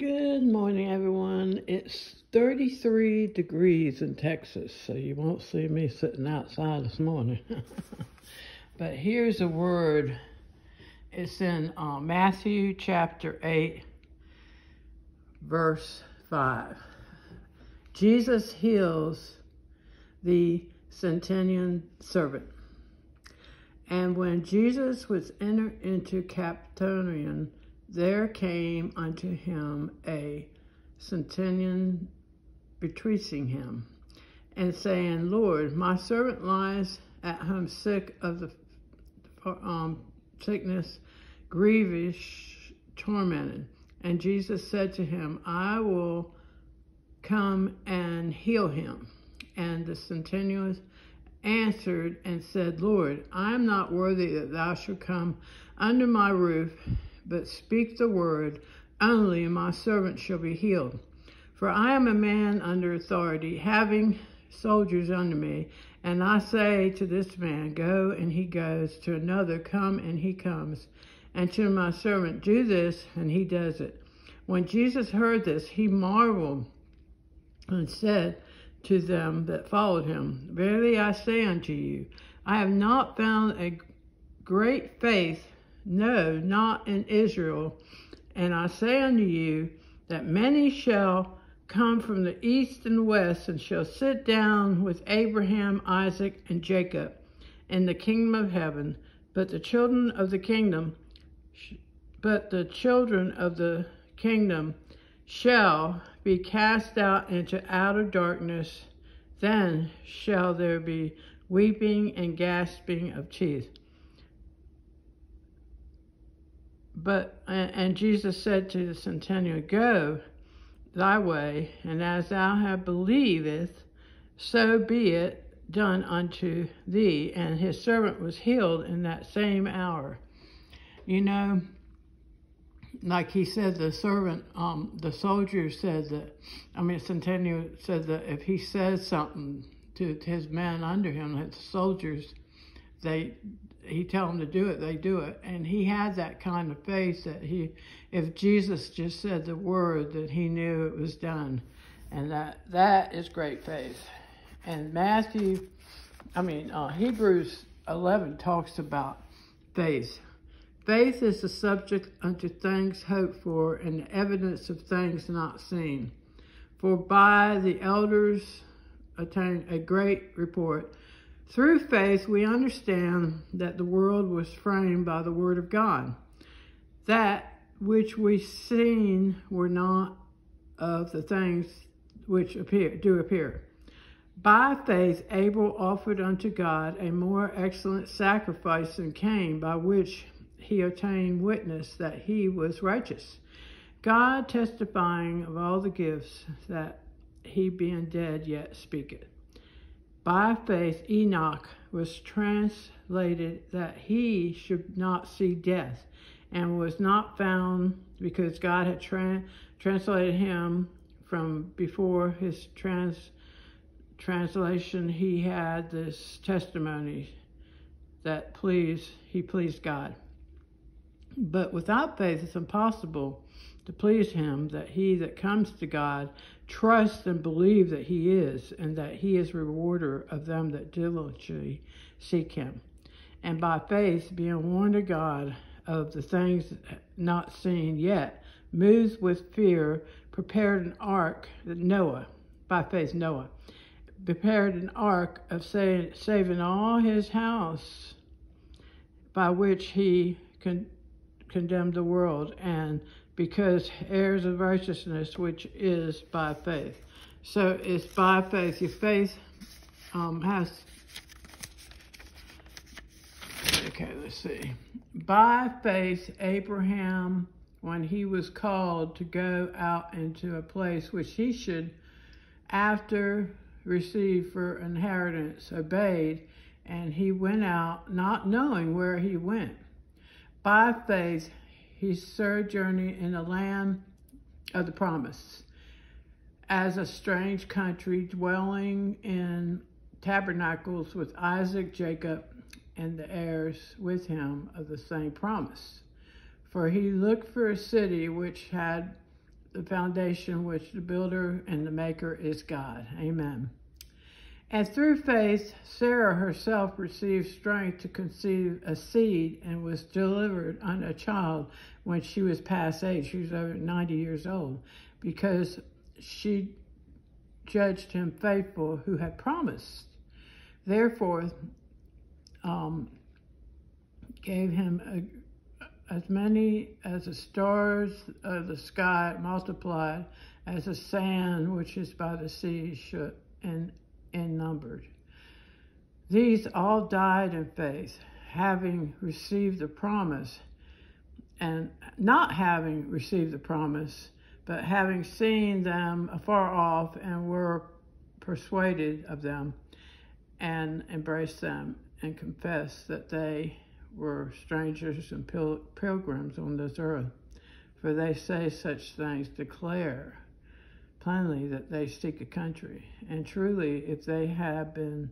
Good morning, everyone. It's 33 degrees in Texas, so you won't see me sitting outside this morning. but here's a word. It's in uh, Matthew chapter 8, verse 5. Jesus heals the centennial servant. And when Jesus was entered into Capernaum, there came unto him a centurion beseeching him, and saying, Lord, my servant lies at home sick of the um, sickness, grievous, tormented. And Jesus said to him, I will come and heal him. And the centurion answered and said, Lord, I am not worthy that thou should come under my roof, but speak the word only, and my servant shall be healed. For I am a man under authority, having soldiers under me. And I say to this man, Go, and he goes. To another, Come, and he comes. And to my servant, Do this, and he does it. When Jesus heard this, he marveled and said to them that followed him, Verily I say unto you, I have not found a great faith no, not in Israel. And I say unto you that many shall come from the east and west and shall sit down with Abraham, Isaac, and Jacob in the kingdom of heaven. But the children of the kingdom, but the children of the kingdom shall be cast out into outer darkness. Then shall there be weeping and gasping of teeth. But, and Jesus said to the centurion, Go thy way, and as thou have believeth, so be it done unto thee. And his servant was healed in that same hour. You know, like he said, the servant, um, the soldier said that, I mean, Centennial said that if he says something to, to his men under him, that the soldiers, they he tell them to do it, they do it. And he had that kind of faith that he, if Jesus just said the word, that he knew it was done. And that that is great faith. And Matthew, I mean, uh, Hebrews 11 talks about faith. Faith is the subject unto things hoped for and the evidence of things not seen. For by the elders attained a great report. Through faith, we understand that the world was framed by the Word of God. That which we seen were not of the things which appear do appear. By faith, Abel offered unto God a more excellent sacrifice than Cain, by which he obtained witness that he was righteous. God testifying of all the gifts that he being dead yet speaketh. By faith, Enoch was translated that he should not see death, and was not found because God had tra translated him from before his trans translation. He had this testimony that please he pleased God. But without faith, it's impossible to please him that he that comes to God trust and believe that he is and that he is rewarder of them that diligently seek him. And by faith, being warned of God of the things not seen yet, moves with fear, prepared an ark, that Noah, by faith Noah, prepared an ark of saving all his house, by which he con condemned the world and because heirs of righteousness, which is by faith. So it's by faith. Your faith um, has, okay, let's see. By faith, Abraham, when he was called to go out into a place which he should, after receive for inheritance, obeyed, and he went out not knowing where he went. By faith, he sojourned in the land of the promise as a strange country, dwelling in tabernacles with Isaac, Jacob, and the heirs with him of the same promise. For he looked for a city which had the foundation which the builder and the maker is God. Amen. And through faith, Sarah herself received strength to conceive a seed and was delivered on a child when she was past age. She was over 90 years old because she judged him faithful who had promised. Therefore, um, gave him a, as many as the stars of the sky multiplied as the sand which is by the sea should, and, and numbered. These all died in faith, having received the promise, and not having received the promise, but having seen them afar off and were persuaded of them and embraced them and confessed that they were strangers and pil- pilgrims on this earth. For they say such things, declare plainly that they seek a country. And truly, if they had been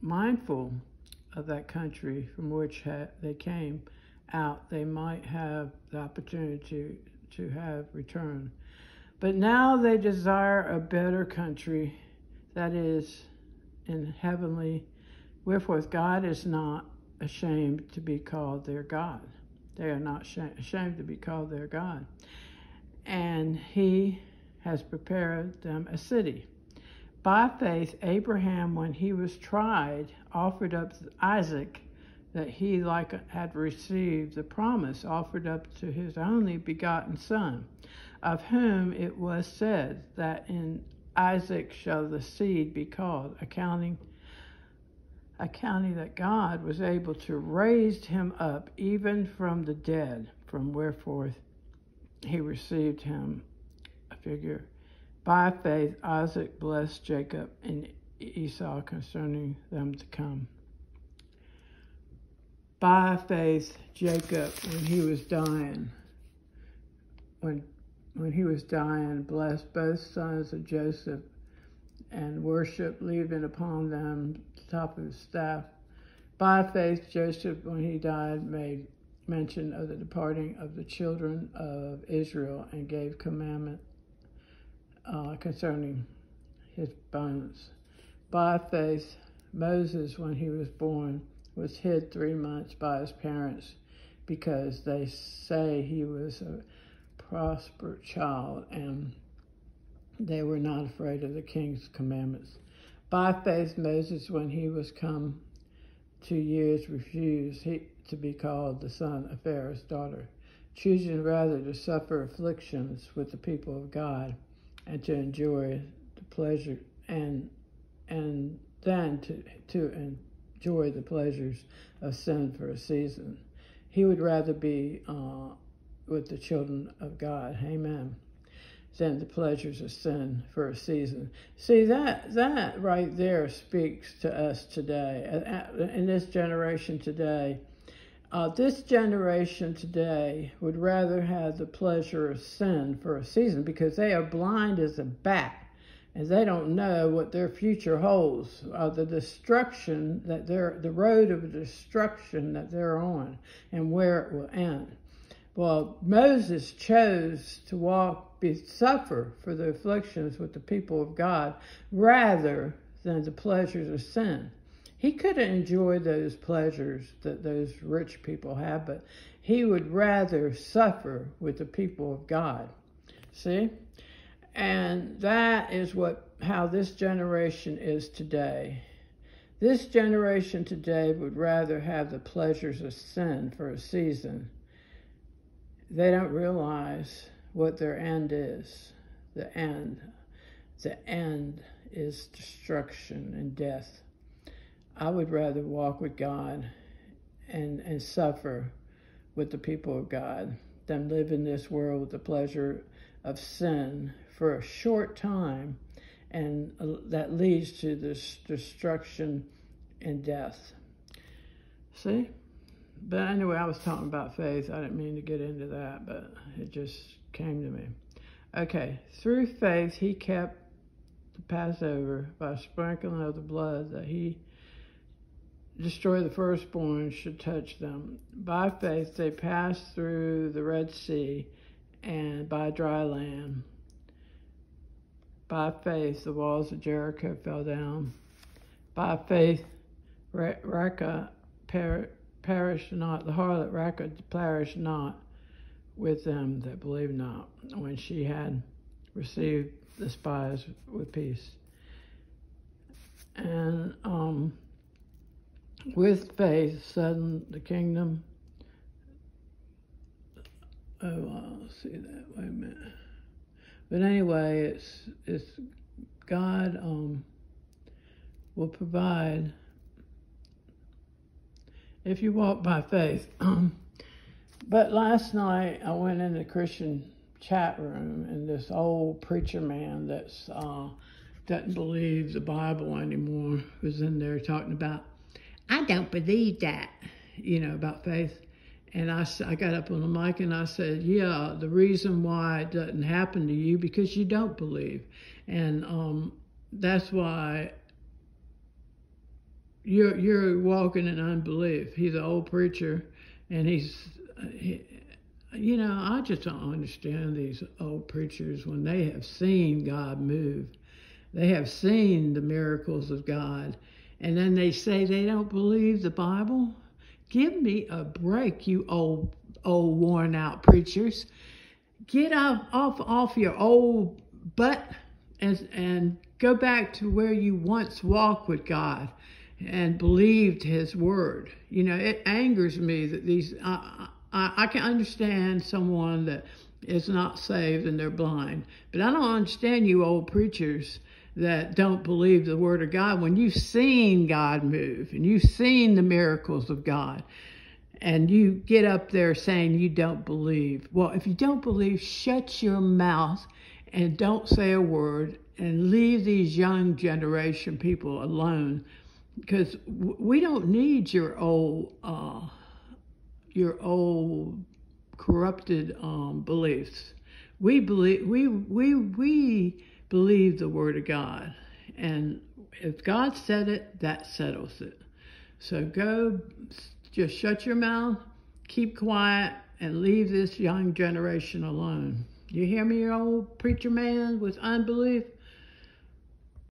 mindful of that country from which they came out, they might have the opportunity to, to have returned. But now they desire a better country, that is, in heavenly, wherefore God is not ashamed to be called their God. They are not ashamed to be called their God. And he has prepared them a city. By faith, Abraham, when he was tried, offered up Isaac, that he like had received the promise, offered up to his only begotten son, of whom it was said that in Isaac shall the seed be called, accounting accounting that God was able to raise him up even from the dead, from wherefore he received him figure. By faith, Isaac blessed Jacob and Esau concerning them to come. By faith, Jacob, when he was dying, when when he was dying, blessed both sons of Joseph and worship leaving upon them the top of his staff. By faith, Joseph, when he died, made mention of the departing of the children of Israel and gave commandment uh, concerning his bones. By faith, Moses, when he was born, was hid three months by his parents because they say he was a prosperous child and they were not afraid of the king's commandments. By faith, Moses, when he was come two years, refused he, to be called the son of Pharaoh's daughter, choosing rather to suffer afflictions with the people of God and to enjoy the pleasure and and then to to enjoy the pleasures of sin for a season. He would rather be uh, with the children of God. Amen than the pleasures of sin for a season. See that that right there speaks to us today, in this generation today. Uh, this generation today would rather have the pleasure of sin for a season because they are blind as a bat and they don't know what their future holds, uh, the destruction that they're, the road of destruction that they're on and where it will end. Well, Moses chose to walk, be, suffer for the afflictions with the people of God rather than the pleasures of sin. He could enjoy those pleasures that those rich people have, but he would rather suffer with the people of God. See? And that is what how this generation is today. This generation today would rather have the pleasures of sin for a season they don't realize what their end is. The end. The end is destruction and death. I would rather walk with God and, and suffer with the people of God than live in this world with the pleasure of sin for a short time and uh, that leads to this destruction and death. See? But anyway, I was talking about faith. I didn't mean to get into that, but it just came to me. Okay, through faith, he kept the Passover by sprinkling of the blood that he destroy the firstborn should touch them. By faith, they passed through the Red Sea and by dry land by faith, the walls of Jericho fell down. By faith, Rahab per- perished not, the harlot Rahab perished not with them that believe not, when she had received the spies with peace. And um, with faith, sudden the kingdom. Oh, I'll see that. Wait a minute. But anyway, it's it's God um, will provide if you walk by faith. but last night I went in the Christian chat room and this old preacher man that's uh, doesn't believe the Bible anymore was in there talking about, I don't believe that, you know, about faith. And I, I got up on the mic and I said, yeah, the reason why it doesn't happen to you because you don't believe. And um, that's why you're you're walking in unbelief. He's an old preacher, and he's, he, you know, I just don't understand these old preachers when they have seen God move, they have seen the miracles of God, and then they say they don't believe the Bible. Give me a break, you old old worn out preachers. Get off off off your old butt and and go back to where you once walked with God and believed his word. You know, it angers me that these, I, I, I can understand someone that is not saved and they're blind, but I don't understand you old preachers that don't believe the word of God when you've seen God move and you've seen the miracles of God and you get up there saying you don't believe. Well, if you don't believe, shut your mouth and don't say a word and leave these young generation people alone because we don't need your old uh, your old corrupted um, beliefs. We believe we we we believe the word of God, and if God said it, that settles it. So go, just shut your mouth, keep quiet, and leave this young generation alone. You hear me, old preacher man with unbelief?